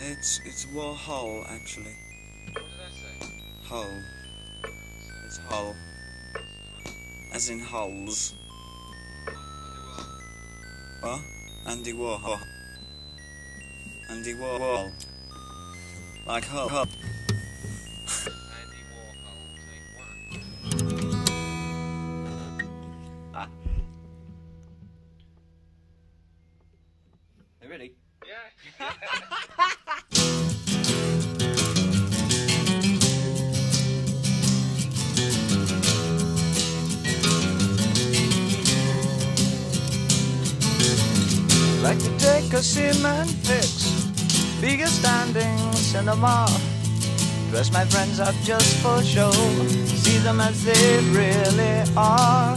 it's it's Warhol actually. What did I say? Hole. It's Hull. As in holes. What? Andy Warhol. Andy Warhol. Like Hull. Hull. Andy Warhol, take one. Ready? Yeah. Like to take a cement fix, bigger standing cinema. Dress my friends up just for show, see them as they really are.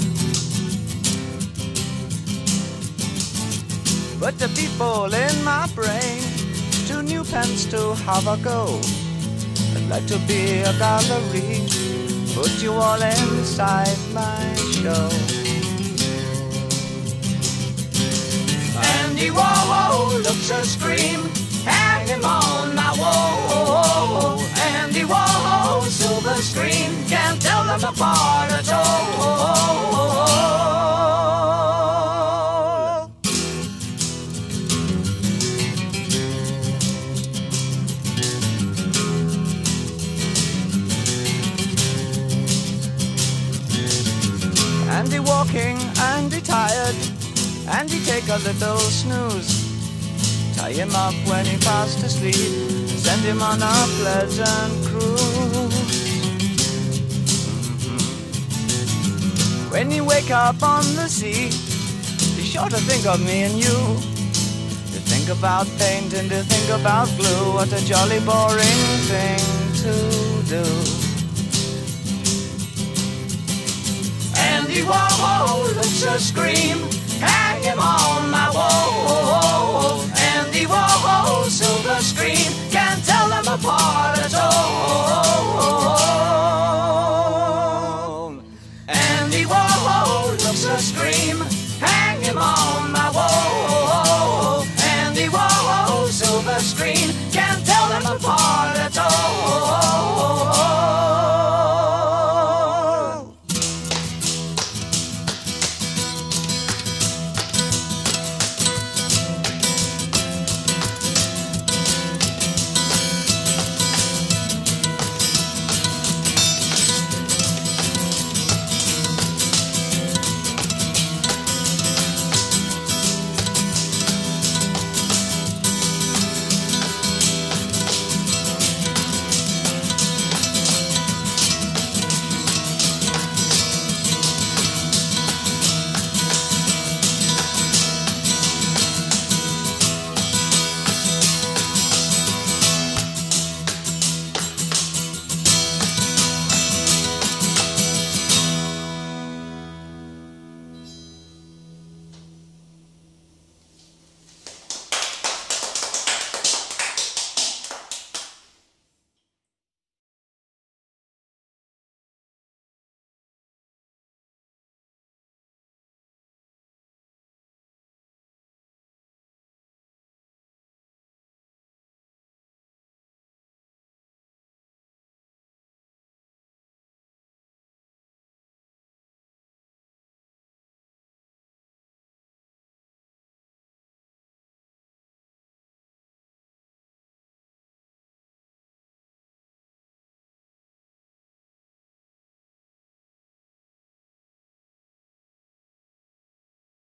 But the people in my brain, two new pens to have a go. I'd like to be a gallery, put you all inside my show. A scream, hang him on my wall. Andy Warhol, silver screen, can't tell them apart at all. Andy walking, Andy tired, Andy take a little snooze. Tie him up when he fast asleep, send him on a pleasant cruise. When you wake up on the sea, be sure to think of me and you. To think about paint and to think about glue, what a jolly boring thing to do. Andy Warhol looks a scream,